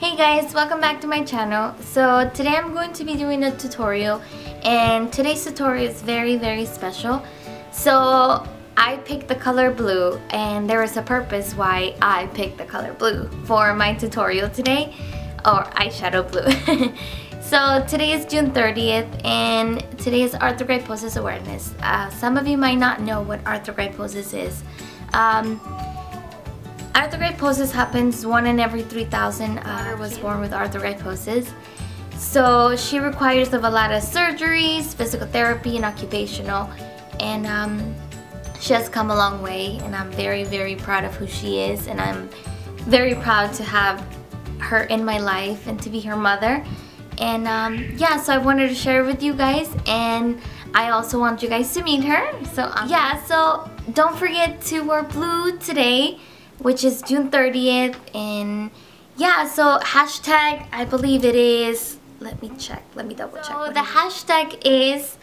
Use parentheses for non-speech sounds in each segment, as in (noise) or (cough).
Hey guys, welcome back to my channel. So today I'm going to be doing a tutorial and today's tutorial is very very special. So I picked the color blue and there is a purpose why I picked the color blue for my tutorial today or eyeshadow blue. (laughs) so today is June 30th and today is Arthrogryposis Awareness. Uh, some of you might not know what Arthrogryposis is. Um, Arthrogryposis happens one in every 3,000 uh, was born with arthrogryposis. So she requires of a lot of surgeries, physical therapy, and occupational. And um, she has come a long way and I'm very, very proud of who she is. And I'm very proud to have her in my life and to be her mother. And um, yeah, so I wanted to share with you guys and I also want you guys to meet her. So um, yeah, so don't forget to wear blue today which is June 30th and yeah so hashtag I believe it is let me check let me double check so the hashtag is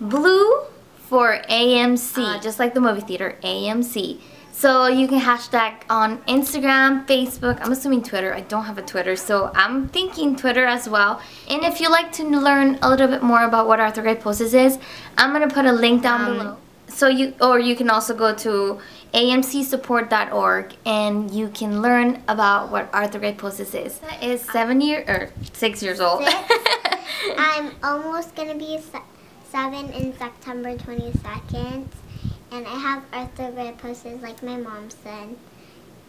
blue for AMC uh, just like the movie theater AMC so you can hashtag on Instagram, Facebook, I'm assuming Twitter. I don't have a Twitter, so I'm thinking Twitter as well. And if you'd like to learn a little bit more about what Arthrogryposis is, I'm going to put a link down um, below. So you, or you can also go to amcsupport.org and you can learn about what Arthrogryposis is. That is seven year or six years old. Six. (laughs) I'm almost gonna be seven in September 22nd, and I have Arthrogryposis like my mom said.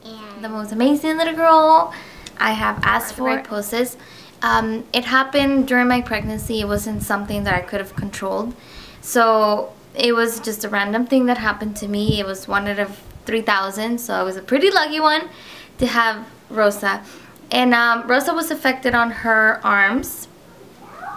And the most amazing little girl. I have asked for poses. Um, it happened during my pregnancy. It wasn't something that I could have controlled. So it was just a random thing that happened to me. It was one out of 3,000, so I was a pretty lucky one to have Rosa. And um, Rosa was affected on her arms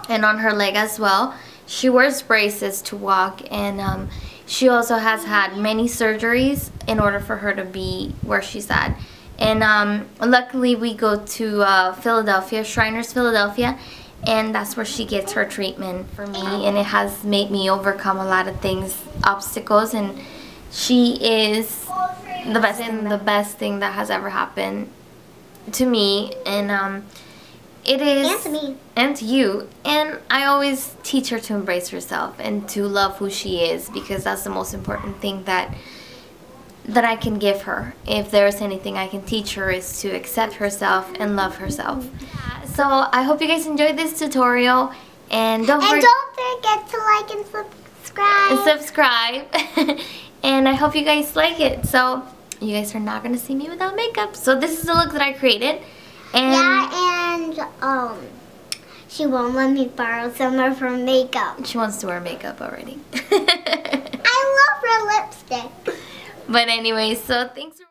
and on her leg as well. She wears braces to walk and um, she also has had many surgeries in order for her to be where she's at. And um, luckily we go to uh, Philadelphia, Shriners Philadelphia, and that's where she gets her treatment for me and it has made me overcome a lot of things obstacles and she is the best thing the best thing that has ever happened to me and um it is and to me. And to you and I always teach her to embrace herself and to love who she is because that's the most important thing that that I can give her. If there's anything I can teach her is to accept herself and love herself so I hope you guys enjoyed this tutorial. And don't, and don't forget to like and subscribe. And subscribe. (laughs) and I hope you guys like it. So you guys are not going to see me without makeup. So this is the look that I created. And yeah, and um, she won't let me borrow some of her makeup. She wants to wear makeup already. (laughs) I love her lipstick. But anyway, so thanks for